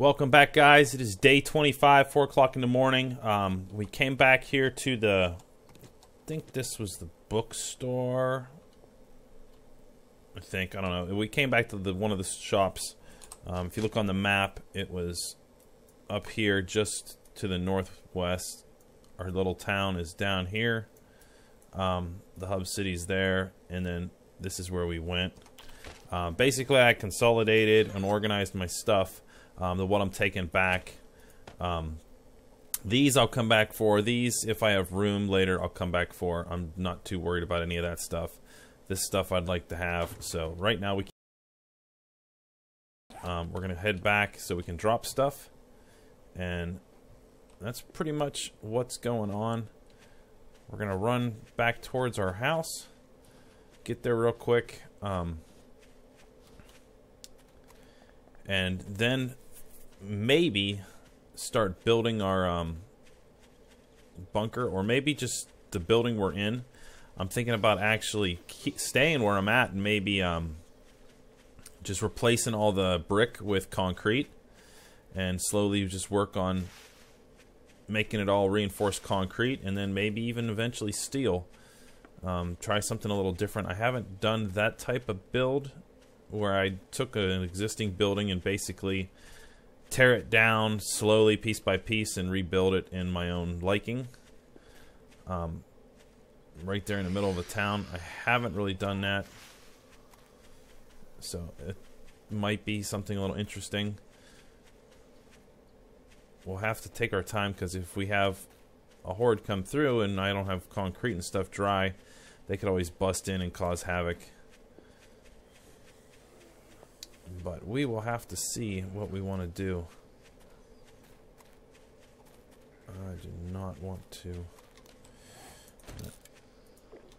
Welcome back, guys. It is day 25, 4 o'clock in the morning. Um, we came back here to the, I think this was the bookstore. I think, I don't know. We came back to the one of the shops. Um, if you look on the map, it was up here just to the northwest. Our little town is down here. Um, the hub city's there, and then this is where we went. Uh, basically, I consolidated and organized my stuff um, the one I'm taking back. Um, these I'll come back for. These, if I have room later, I'll come back for. I'm not too worried about any of that stuff. This stuff I'd like to have. So right now we um, we're gonna head back so we can drop stuff, and that's pretty much what's going on. We're gonna run back towards our house, get there real quick, um, and then maybe start building our um, bunker, or maybe just the building we're in. I'm thinking about actually staying where I'm at and maybe um, just replacing all the brick with concrete and slowly just work on making it all reinforced concrete and then maybe even eventually steel. Um, try something a little different. I haven't done that type of build where I took an existing building and basically tear it down slowly, piece by piece, and rebuild it in my own liking. Um, right there in the middle of the town. I haven't really done that. So it might be something a little interesting. We'll have to take our time because if we have a horde come through and I don't have concrete and stuff dry, they could always bust in and cause havoc. But we will have to see what we want to do. I do not want to.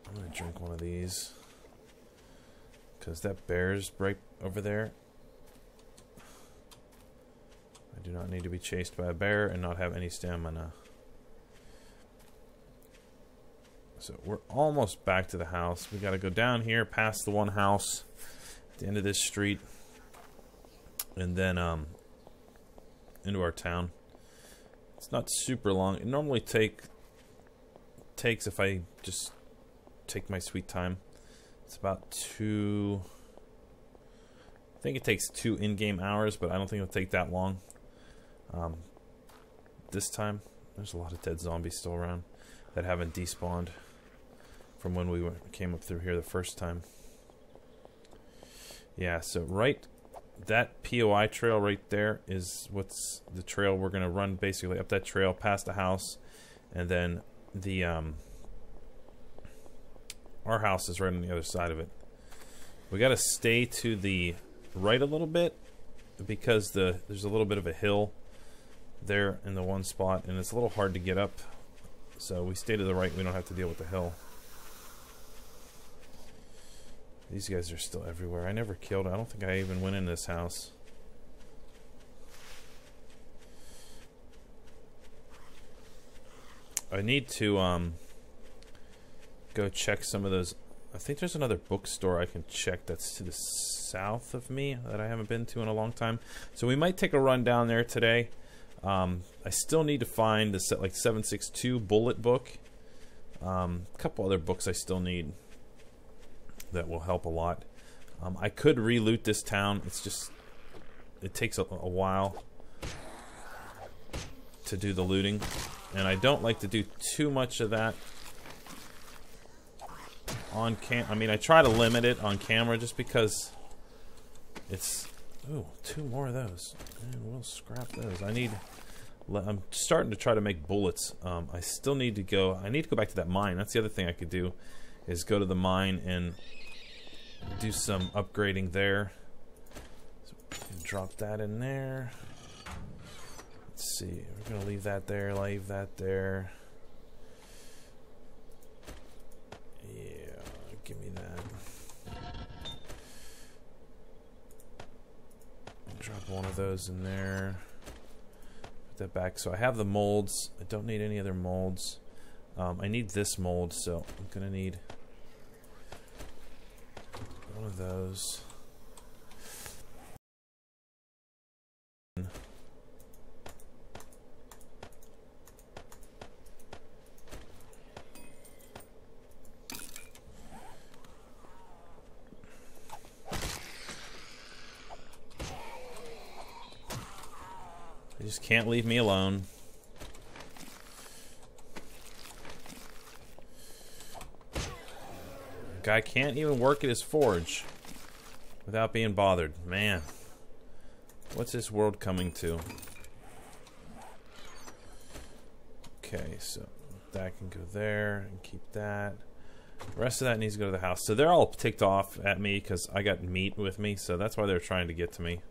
I'm going to drink one of these. Because that bear's right over there. I do not need to be chased by a bear and not have any stamina. So we're almost back to the house. We got to go down here past the one house at the end of this street and then um, into our town. It's not super long. It normally take takes if I just take my sweet time. It's about two. I think it takes two in-game hours, but I don't think it'll take that long. Um, this time, there's a lot of dead zombies still around that haven't despawned from when we came up through here the first time. Yeah, so right that POI trail right there is what's the trail we're going to run basically up that trail past the house and then the um our house is right on the other side of it. We got to stay to the right a little bit because the there's a little bit of a hill there in the one spot and it's a little hard to get up. So we stay to the right, we don't have to deal with the hill. These guys are still everywhere. I never killed. I don't think I even went in this house. I need to um go check some of those. I think there's another bookstore I can check that's to the south of me that I haven't been to in a long time. So we might take a run down there today. Um, I still need to find the set like 762 bullet book. Um, a couple other books I still need that will help a lot. Um, I could reloot this town. It's just it takes a, a, while to do the looting, and I don't like to do too much of that on cam. I mean, I try to limit it on camera just because it's. Ooh, two more of those. We'll scrap those. I need. I'm starting to try to make bullets. Um, I still need to go. I need to go back to that mine. That's the other thing I could do, is go to the mine and do some upgrading there. So drop that in there. Let's see. We're gonna leave that there. Leave that there. Yeah, give me that. Drop one of those in there. Put that back. So I have the molds. I don't need any other molds. Um, I need this mold, so I'm gonna need those. Just can't leave me alone. Guy can't even work at his forge without being bothered. Man, what's this world coming to? Okay, so that can go there and keep that. The rest of that needs to go to the house. So they're all ticked off at me because I got meat with me, so that's why they're trying to get to me.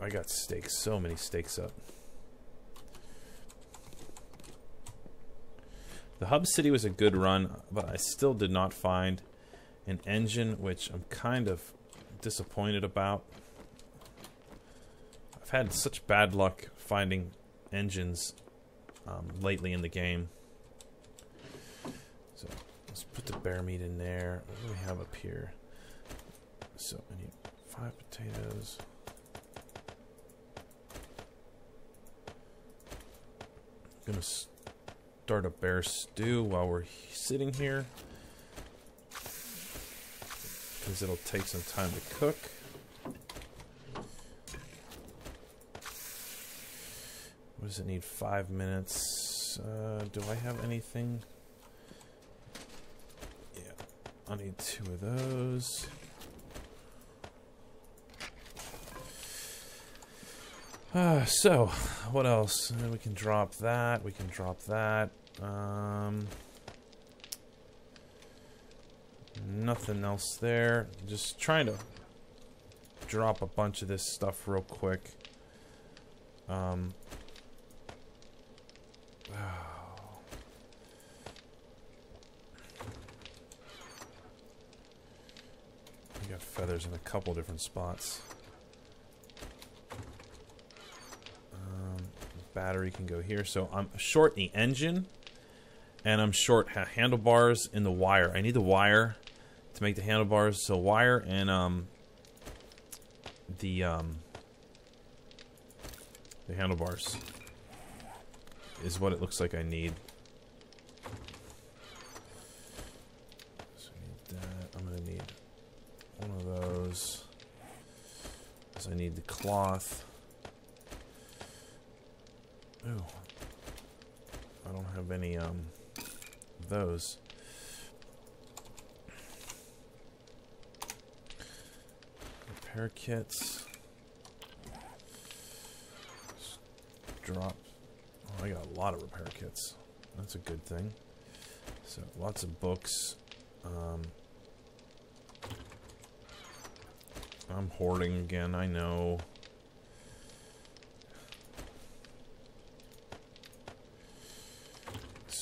I got steaks, so many steaks up. The hub city was a good run, but I still did not find an engine, which I'm kind of disappointed about. I've had such bad luck finding engines um, lately in the game. So let's put the bear meat in there. What do we have up here? So I need five potatoes. I'm gonna start a bear stew while we're sitting here because it'll take some time to cook. What does it need? Five minutes. Uh, do I have anything? Yeah, I need two of those. Uh, so, what else? We can drop that. We can drop that. Um, nothing else there. Just trying to drop a bunch of this stuff real quick. Um, We got feathers in a couple different spots. Um, battery can go here. So I'm short the engine, and I'm short ha handlebars in the wire. I need the wire to make the handlebars. So wire and um, the um, the handlebars is what it looks like I need. So I need that. I'm gonna need one of those. So I need the cloth. Ooh. I don't have any um those. Repair kits. Drop I got a lot of repair kits. That's a good thing. So, lots of books. Um, I'm hoarding again, I know.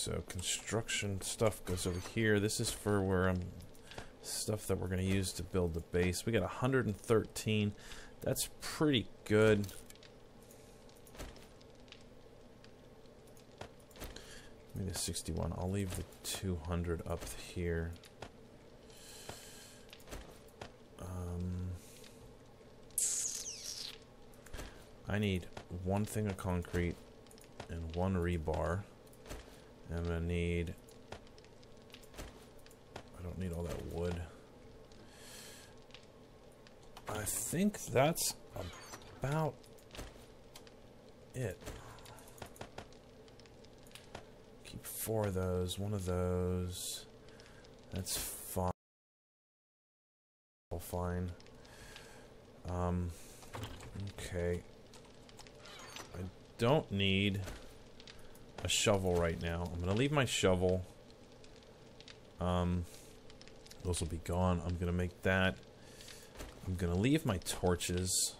So, construction stuff goes over here. This is for where I'm... Stuff that we're going to use to build the base. We got 113. That's pretty good. Maybe the 61. I'll leave the 200 up here. Um, I need one thing of concrete and one rebar. I'm gonna need. I don't need all that wood. I think that's about it. Keep four of those, one of those. That's fine. All fine. Um, okay. I don't need a shovel right now. I'm gonna leave my shovel. Um, those will be gone. I'm gonna make that. I'm gonna leave my torches.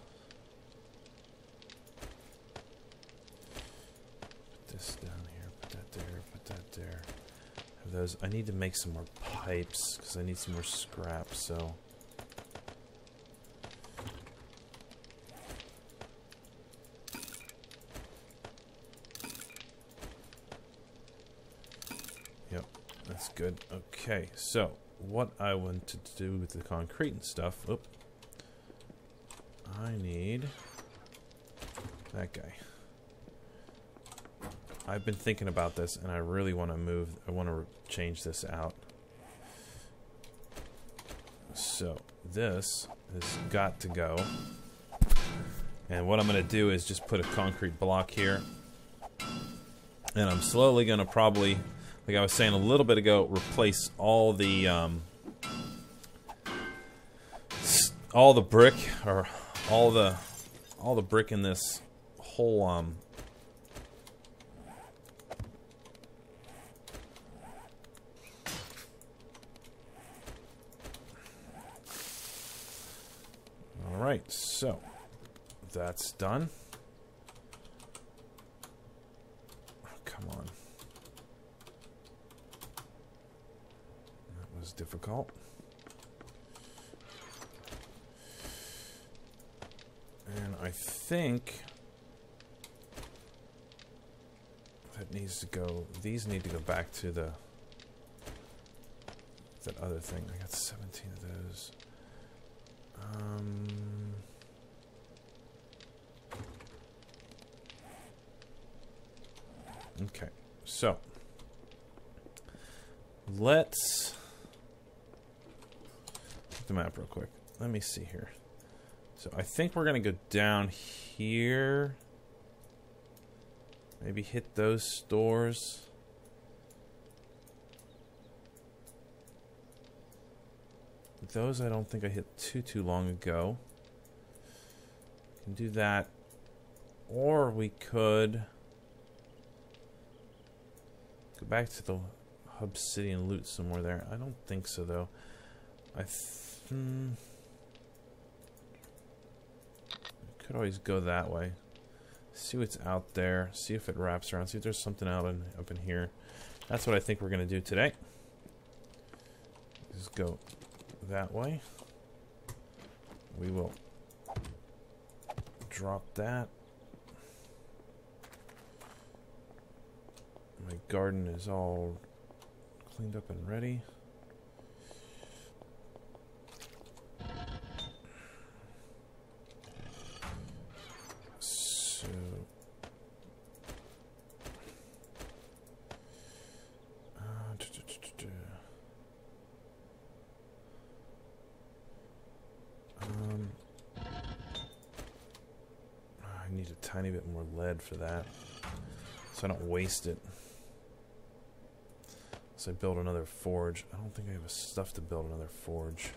Put this down here. Put that there. Put that there. Have those. I need to make some more pipes because I need some more scrap. So. Yep, that's good. Okay, so what I want to do with the concrete and stuff. Oop. I need that guy. I've been thinking about this, and I really want to move. I want to change this out. So this has got to go. And what I'm going to do is just put a concrete block here. And I'm slowly going to probably, like I was saying a little bit ago, replace all the um, all the brick or all the all the brick in this whole um All right, so that's done. Oh, come on. And I think that needs to go, these need to go back to the, that other thing. I got 17 of those. Um, okay, so let's the map real quick. Let me see here. So I think we're gonna go down here. Maybe hit those stores. Those I don't think I hit too, too long ago. Can do that. Or we could go back to the hub city and loot somewhere there. I don't think so, though. I hmm. could always go that way. See what's out there. See if it wraps around. See if there's something out in, up in here. That's what I think we're going to do today. Just go that way. We will drop that. My garden is all cleaned up and ready. Lead for that, so I don't waste it. So I build another forge. I don't think I have stuff to build another forge.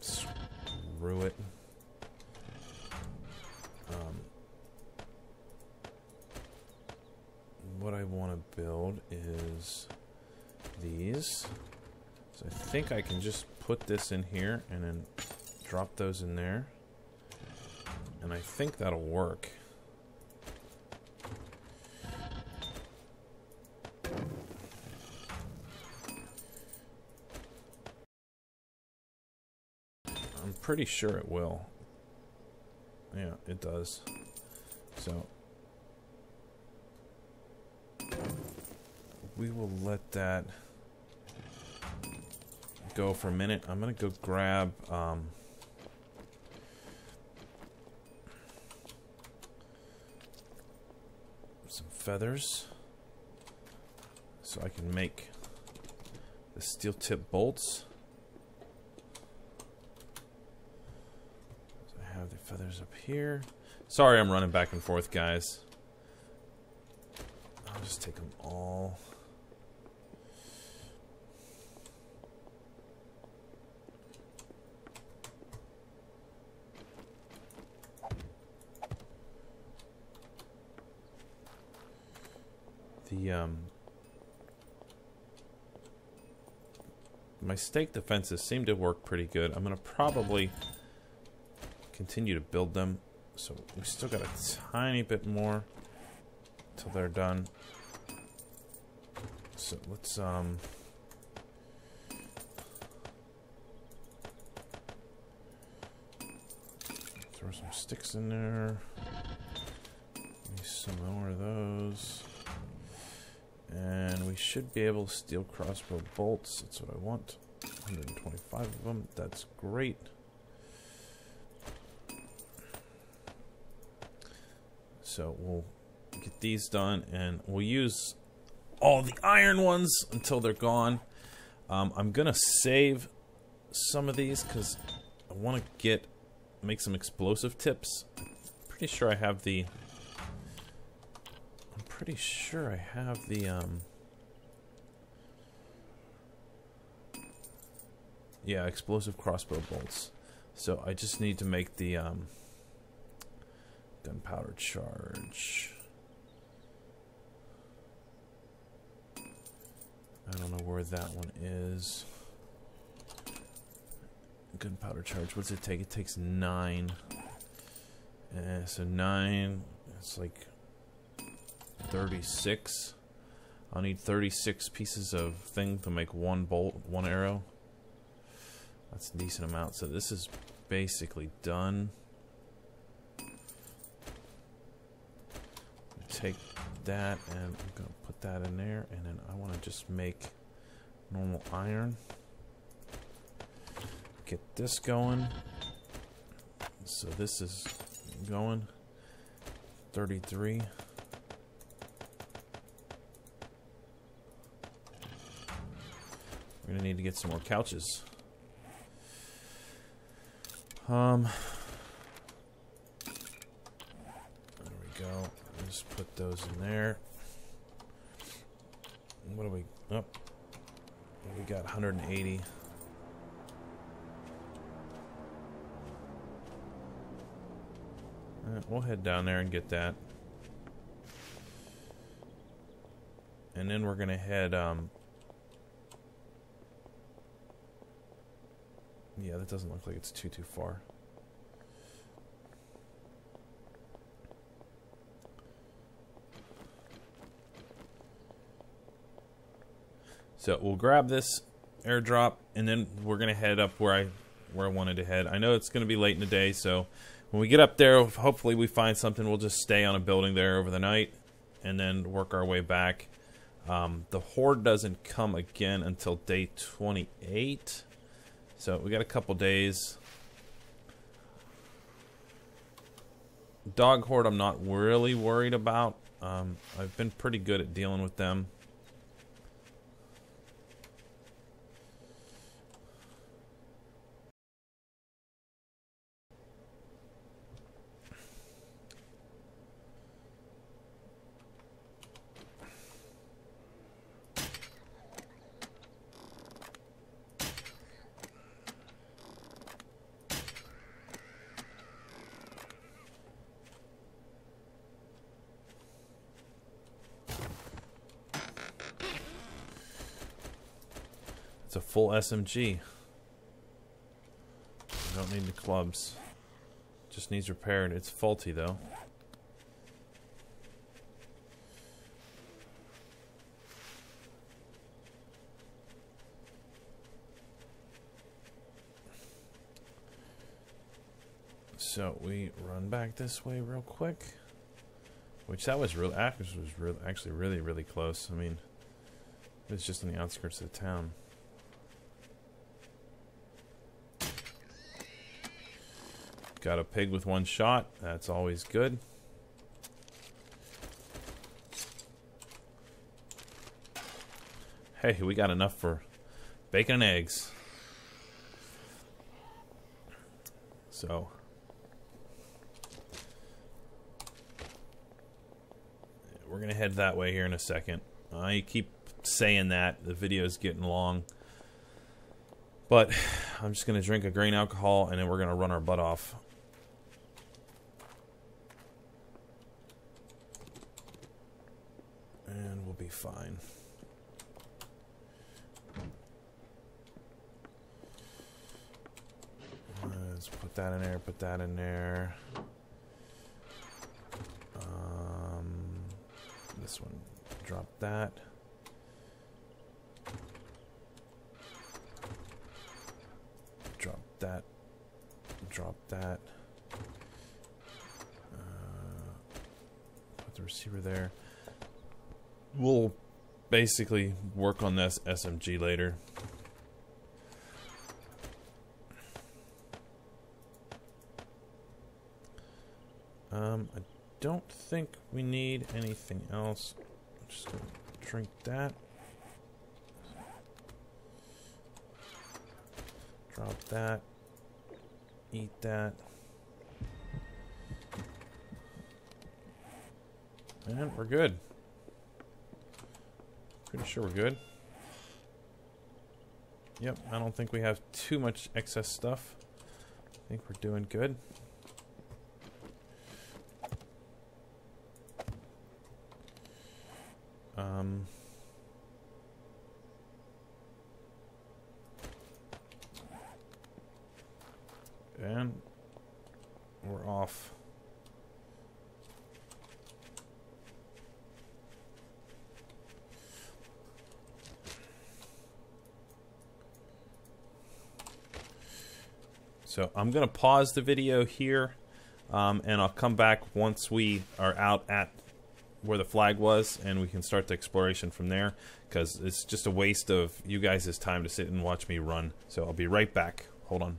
Screw it. Um, what I want to build is these. So I think I can just put this in here and then drop those in there. And I think that'll work. I'm pretty sure it will. Yeah, it does. So we will let that go for a minute. I'm gonna go grab um, some feathers so I can make the steel tip bolts. So I have the feathers up here. Sorry I'm running back and forth, guys. I'll just take them all. The, um... My stake defenses seem to work pretty good. I'm going to probably continue to build them. So we still got a tiny bit more until they're done. So let's, um... Throw some sticks in there. Some more of those. And we should be able to steel crossbow bolts. That's what I want. 125 of them. That's great. So we'll get these done and we'll use all the iron ones until they're gone. Um, I'm going to save some of these because I want to get make some explosive tips. Pretty sure I have the. Pretty sure I have the um. Yeah, explosive crossbow bolts. So I just need to make the um, gunpowder charge. I don't know where that one is. Gunpowder charge. What's it take? It takes nine. Uh, so nine. It's like 36. I'll need 36 pieces of thing to make one bolt, one arrow. That's a decent amount. So this is basically done. Take that and I'm to put that in there. And then I want to just make normal iron. Get this going. So this is going. 33. To need to get some more couches. Um, there we go. Just put those in there. What do we? Oh, we got 180. Right, we'll head down there and get that. And then we're to head um, Yeah, that doesn't look like it's too, too far. So we'll grab this airdrop, and then we're gonna head up where I where I wanted to head. I know it's gonna be late in the day, so when we get up there, hopefully we find something. We'll just stay on a building there over the night, and then work our way back. Um, the horde doesn't come again until day 28. So we got a couple days. Dog horde I'm not really worried about. Um, I've been pretty good at dealing with them. It's a full SMG. I don't need the clubs. Just needs repaired. It's faulty though. So we run back this way real quick. Which that was actually was really actually really really close. I mean, it's just on the outskirts of the town. Got a pig with one shot. That's always good. Hey, we got enough for bacon and eggs. So. We're going to head that way here in a second. I keep saying that. The video's getting long. But I'm just going to drink a grain alcohol and then we're going to run our butt off. Be fine. Let's put that in there, put that in there. Um, this one, drop that. Drop that. Drop that. Uh, put the receiver there we'll basically work on this SMG later. Um, I don't think we need anything else. I'm just gonna drink that. Drop that. Eat that. And we're good. Pretty sure we're good. Yep, I don't think we have too much excess stuff. I think we're doing good. Um... And we're off. So I'm going to pause the video here, um, and I'll come back once we are out at where the flag was, and we can start the exploration from there, because it's just a waste of you guys' time to sit and watch me run. So I'll be right back. Hold on.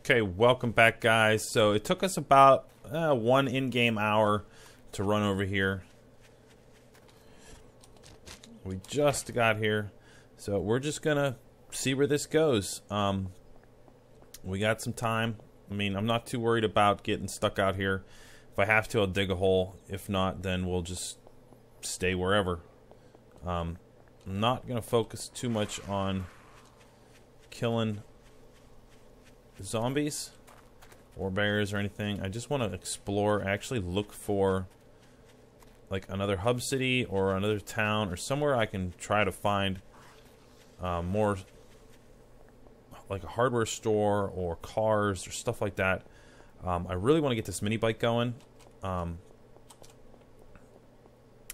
Okay, welcome back, guys. So it took us about uh, one in-game hour to run over here. We just got here, so we're just gonna see where this goes. Um, we got some time. I mean, I'm not too worried about getting stuck out here. If I have to, I'll dig a hole. If not, then we'll just stay wherever. Um, I'm not going to focus too much on killing zombies or bears or anything. I just want to explore, actually look for like another hub city or another town or somewhere I can try to find uh, more like a hardware store or cars or stuff like that. Um, I really want to get this mini bike going. Um,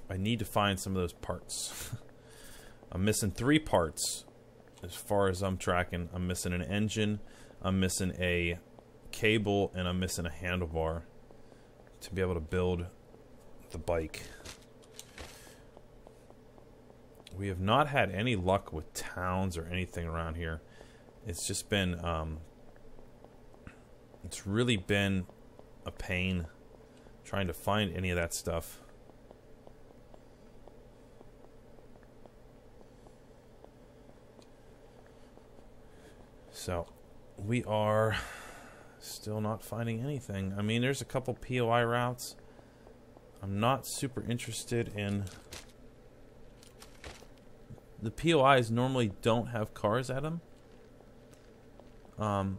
I need to find some of those parts. I'm missing three parts as far as I'm tracking. I'm missing an engine, I'm missing a cable, and I'm missing a handlebar to be able to build the bike. We have not had any luck with towns or anything around here it's just been um, it's really been a pain trying to find any of that stuff. So, we are still not finding anything. I mean, there's a couple POI routes. I'm not super interested in... The POIs normally don't have cars at them. Um,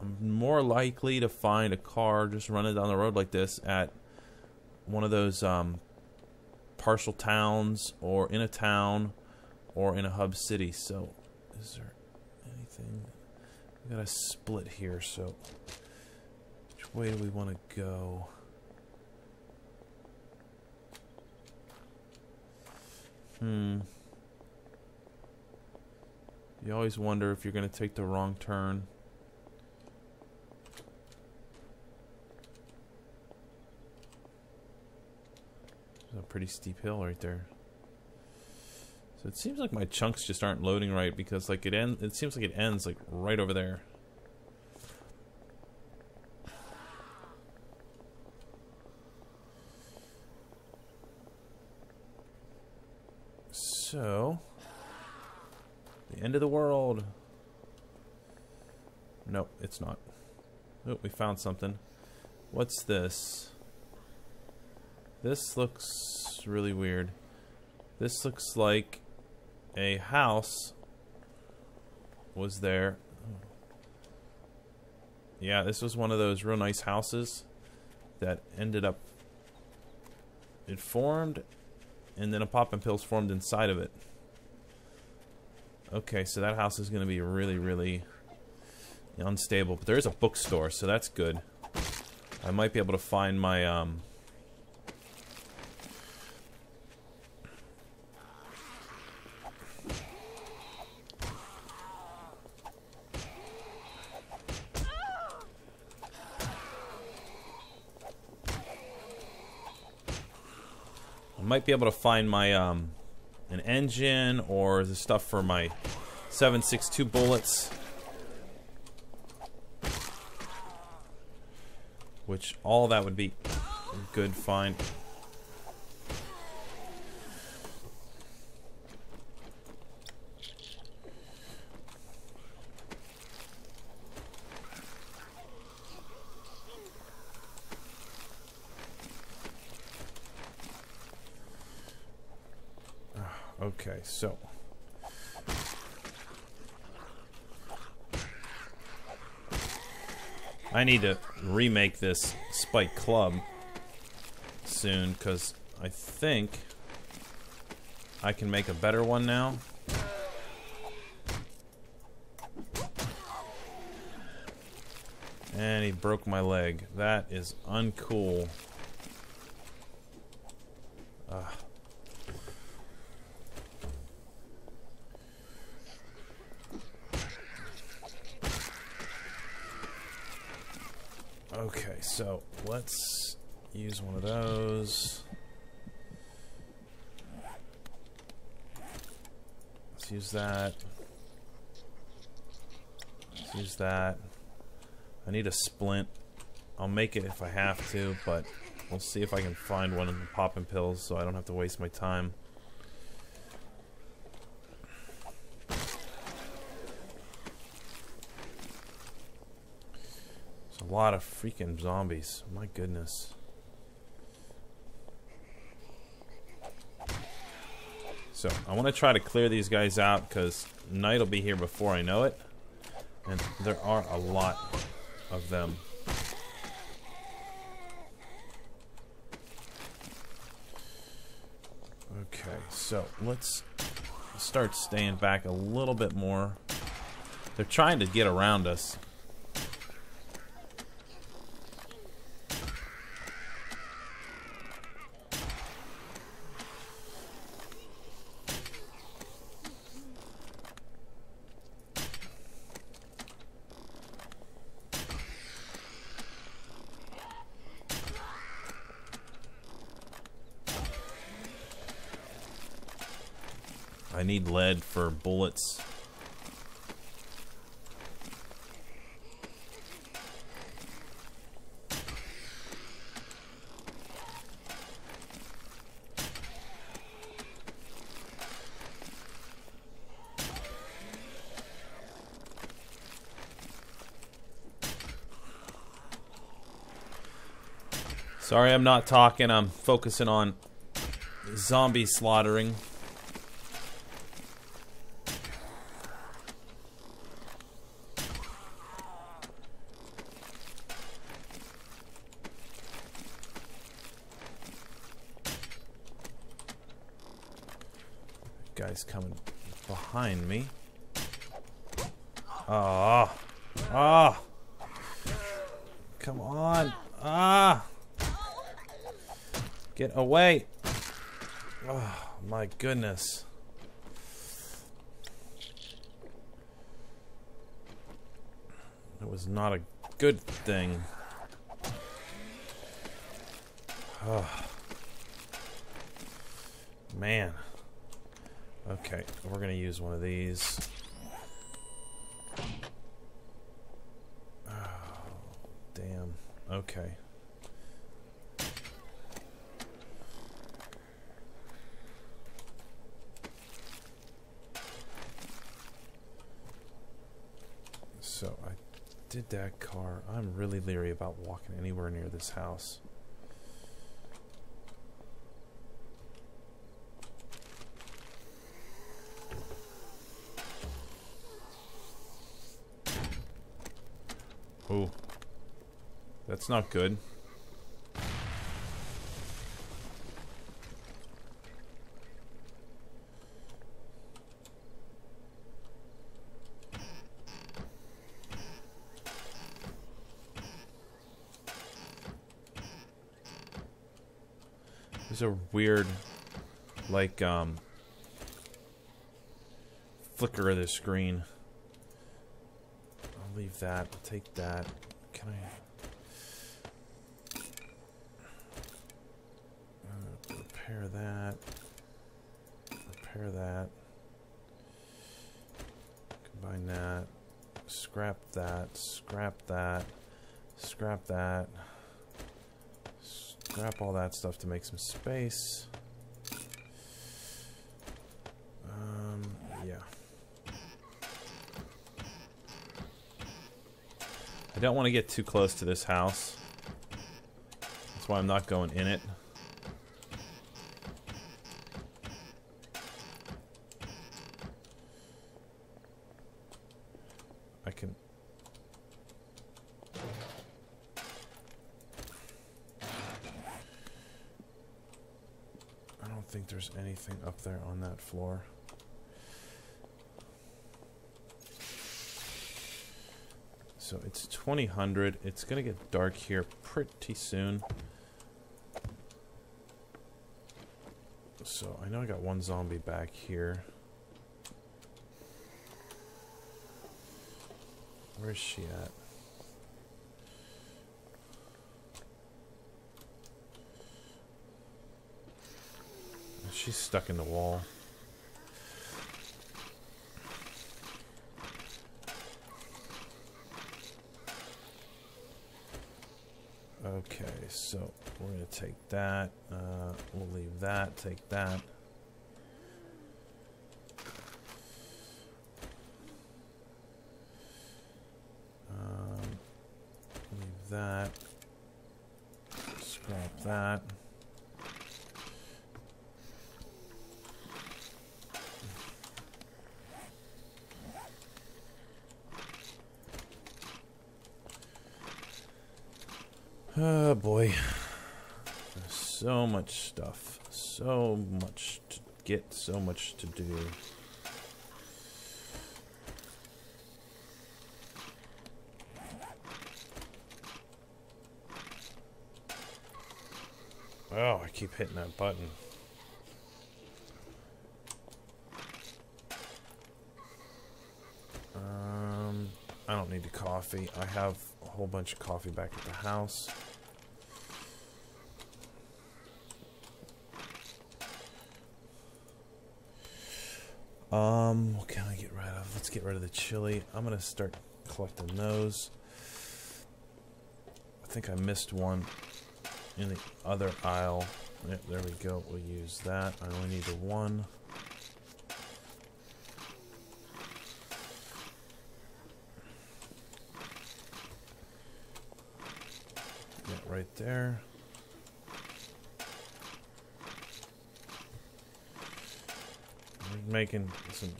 I'm more likely to find a car just running down the road like this at one of those um, partial towns or in a town or in a hub city. So, is there anything? We got a split here, so which way do we want to go? Hmm. You always wonder if you're going to take the wrong turn. A pretty steep hill right there. So it seems like my chunks just aren't loading right because like it end it seems like it ends like right over there. So end of the world. Nope, it's not. Oh, we found something. What's this? This looks really weird. This looks like a house was there. Yeah, this was one of those real nice houses that ended up it formed and then a Pop-N-Pills formed inside of it. Okay, so that house is going to be really, really unstable. But there is a bookstore, so that's good. I might be able to find my, um... I might be able to find my, um an engine or the stuff for my 762 bullets. Which all that would be good find. Okay, so. I need to remake this spike club soon because I think I can make a better one now. And he broke my leg. That is uncool. Ugh. Okay, so let's use one of those. Let's use that. Let's use that. I need a splint. I'll make it if I have to, but we'll see if I can find one of the Pop-N-Pills so I don't have to waste my time. Lot of freaking zombies. My goodness. So, I want to try to clear these guys out because night will be here before I know it. And there are a lot of them. Okay, so let's start staying back a little bit more. They're trying to get around us. I need lead for bullets. Sorry I'm not talking, I'm focusing on zombie slaughtering. Guy's coming behind me. Ah. Ah. Come on. Ah. Get away. Oh, my goodness. That was not a good thing. Oh. Man. Okay, we're gonna use one of these. Oh, damn. Okay. So I did that car. I'm really leery about walking anywhere near this house. Oh. That's not good. There's a weird, like, um, flicker of the screen. I'll leave that. I'll take that. Can I... Repair that. Repair that. Combine that. Scrap that. Scrap that. Scrap that. Scrap all that stuff to make some space. Um, yeah. I don't want to get too close to this house. That's why I'm not going in it. think there's anything there on that floor. So it's 2000. It's going to get dark here pretty soon. So I know I got one zombie back here. Where's she at? She's stuck in the wall. Okay, so we're going to take that. Uh, we'll leave that, take that. Um, leave that. Scrap that. Oh boy. There's so much stuff. So much to get, so much to do. Oh, I keep hitting that button. Um, I don't need the coffee. I have a whole bunch of coffee back at the house. Um, what can I get rid of? Let's get rid of the chili. I'm gonna start collecting those. I think I missed one in the other aisle. Yep, there we go. We'll use that. I only need the one. Yeah, right there. We're making some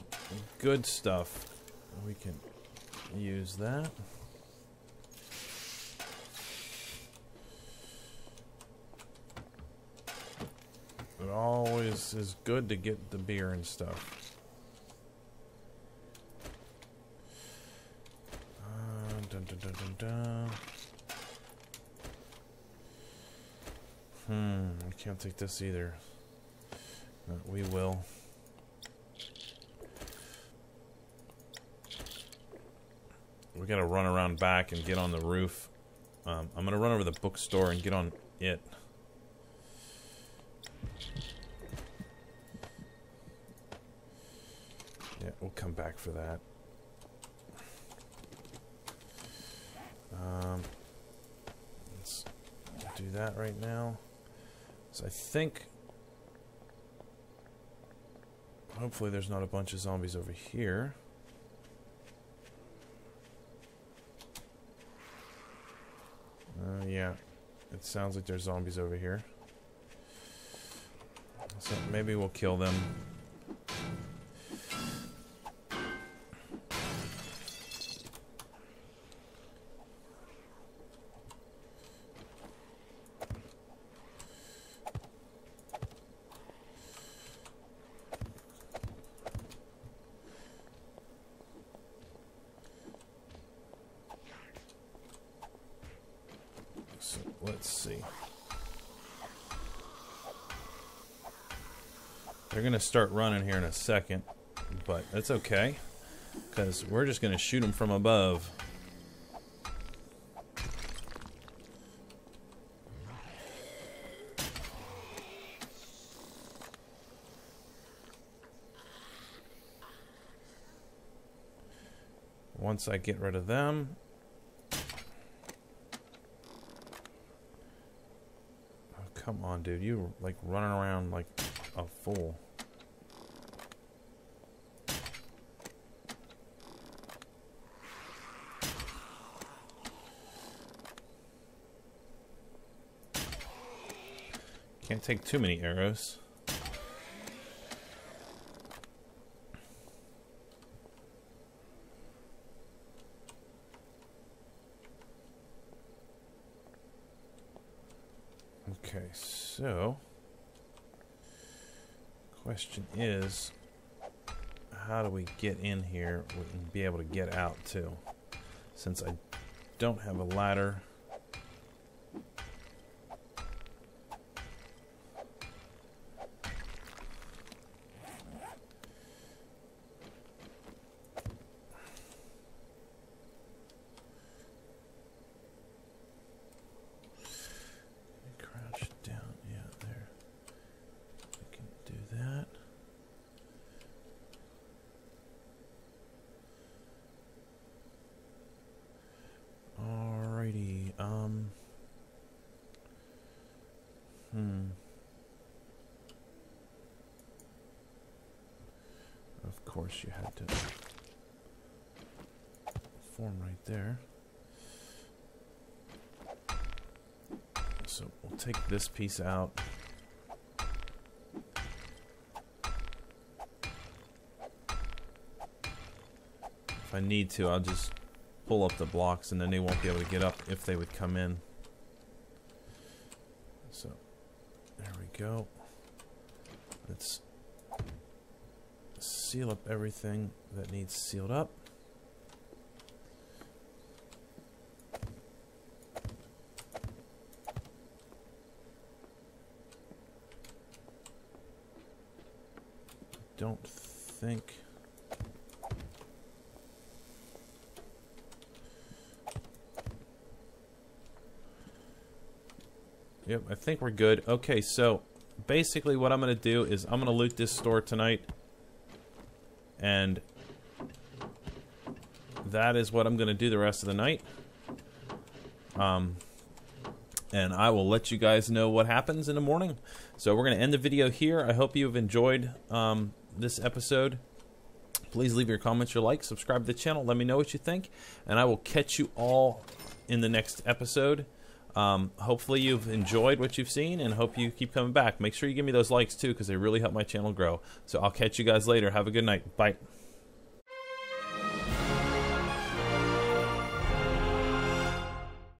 good stuff. We can use that. It always is good to get the beer and stuff. Uh, dun, dun, dun. Hmm, I can't take this either. Uh, we will. Gotta run around back and get on the roof. Um, I'm gonna run over the bookstore and get on it. Yeah, we'll come back for that. Um, let's do that right now. So I think... Hopefully there's not a bunch of zombies over here. Yeah. It sounds like there's zombies over here. So maybe we'll kill them. So let's see. They're going to start running here in a second, but that's okay because we're just going to shoot them from above. Once I get rid of them, Oh, come on, dude. You like running around like a fool. Can't take too many arrows. Okay, so question is, how do we get in here and be able to get out too? Since I don't have a ladder. Crouch down, yeah, there. We can do that. Alrighty, um. Hmm. Of course, you had to form right there. So we'll take this piece out. If I need to, I'll just pull up the blocks and then they won't be able to get up if they would come in. So, there we go. Let's seal up everything that needs sealed up. Don't think Yep, I think we're good. Okay, so basically what I'm going to do is I'm going to loot this store tonight. And that is what I'm going to do the rest of the night. Um, and I will let you guys know what happens in the morning. So we're going to end the video here. I hope you have enjoyed um, this episode. Please leave your comments, your likes, subscribe to the channel. Let me know what you think. And I will catch you all in the next episode. Um, hopefully you've enjoyed what you've seen and hope you keep coming back. Make sure you give me those likes too because they really help my channel grow. So I'll catch you guys later. Have a good night. Bye.